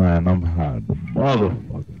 Man, I'm hot. Motherfucker.